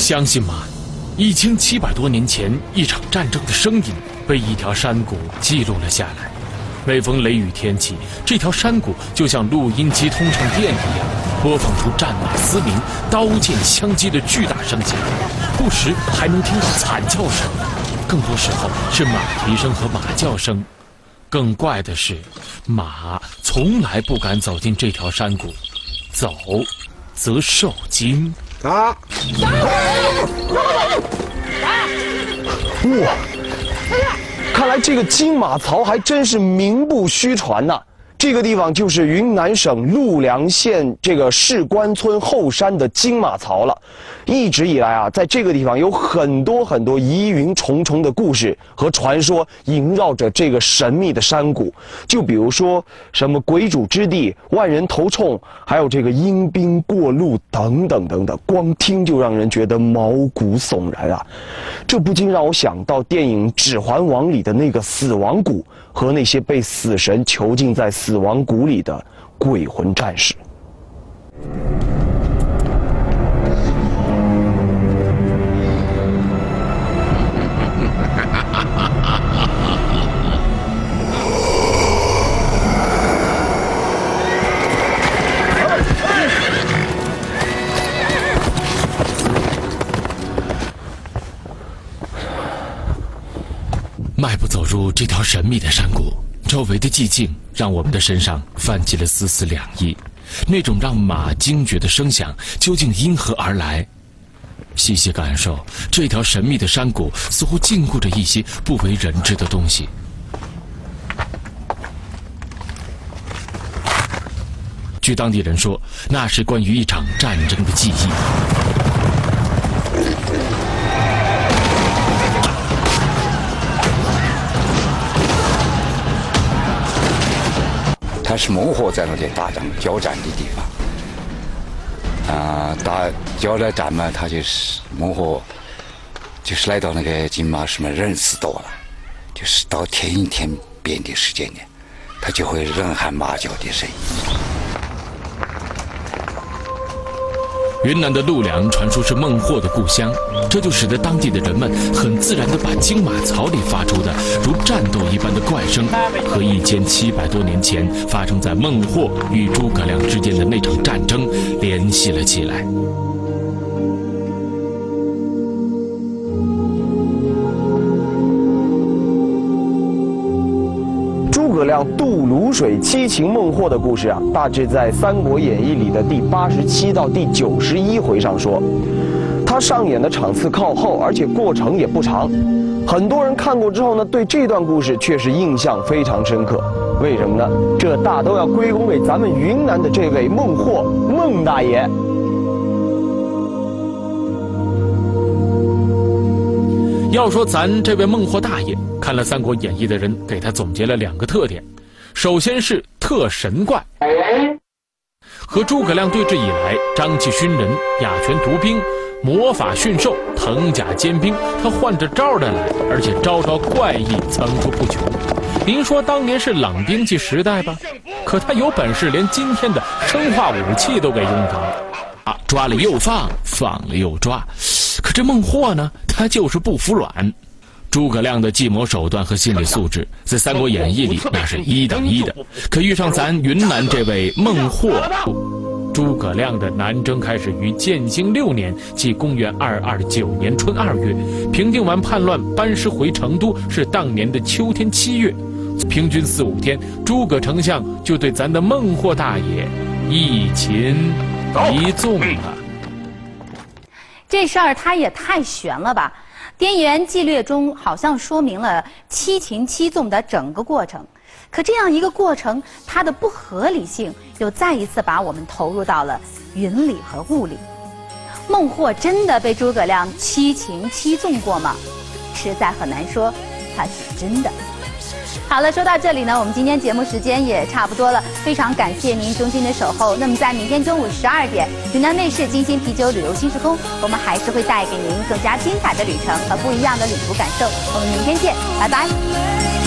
相信吗？一千七百多年前一场战争的声音被一条山谷记录了下来。每逢雷雨天气，这条山谷就像录音机通上电一样，播放出战马嘶鸣、刀剑相击的巨大声响，不时还能听到惨叫声，更多时候是马蹄声和马叫声。更怪的是，马从来不敢走进这条山谷，走，则受惊。啊！哇！看来这个金马槽还真是名不虚传呐。这个地方就是云南省陆良县这个士官村后山的金马槽了。一直以来啊，在这个地方有很多很多疑云重重的故事和传说萦绕着这个神秘的山谷。就比如说什么鬼主之地、万人头冲，还有这个阴兵过路等等等等，光听就让人觉得毛骨悚然啊！这不禁让我想到电影《指环王》里的那个死亡谷。和那些被死神囚禁在死死亡谷里的鬼魂战士。迈步走入这条神秘的山谷，周围的寂静让我们的身上泛起了丝丝凉意。那种让马惊觉的声响究竟因何而来？细细感受，这条神秘的山谷似乎禁锢着一些不为人知的东西。据当地人说，那是关于一场战争的记忆。它是孟获在那里打仗交战的地方，啊，打交了战嘛，他就是孟获，就是来到那个金马什么人死多了，就是到天阴天边的时间呢，他就会人喊马叫的声音。云南的陆良传说是孟获的故乡，这就使得当地的人们很自然地把金马槽里发出的如战斗一般的怪声，和一千七百多年前发生在孟获与诸葛亮之间的那场战争联系了起来。诸葛亮渡泸水七擒孟获的故事啊，大致在《三国演义》里的第八十七到第九十一回上说。他上演的场次靠后，而且过程也不长。很多人看过之后呢，对这段故事却是印象非常深刻。为什么呢？这大都要归功给咱们云南的这位孟获孟大爷。要说咱这位孟获大爷。看了《三国演义》的人给他总结了两个特点，首先是特神怪。和诸葛亮对峙以来，瘴气熏人、哑拳毒兵、魔法驯兽、藤甲尖兵，他换着招的来，而且招招怪异层出不穷。您说当年是冷兵器时代吧？可他有本事，连今天的生化武器都给用上了。啊，抓了又放，放了又抓。可这孟获呢，他就是不服软。诸葛亮的计谋手段和心理素质，在《三国演义》里那是一等一的。可遇上咱云南这位孟获，诸葛亮的南征开始于建兴六年，即公元二二九年春二月，平定完叛乱，班师回成都是当年的秋天七月，平均四五天，诸葛丞相就对咱的孟获大爷一擒一纵了。这事儿他也太悬了吧！《天元纪略》中好像说明了七擒七纵的整个过程，可这样一个过程，它的不合理性又再一次把我们投入到了云里和雾里。孟获真的被诸葛亮七擒七纵过吗？实在很难说，他是真的。好了，说到这里呢，我们今天节目时间也差不多了。非常感谢您衷心的守候。那么在明天中午十二点，云南卫视金星啤酒旅游新时空，我们还是会带给您更加精彩的旅程和不一样的旅途感受。我们明天见，拜拜。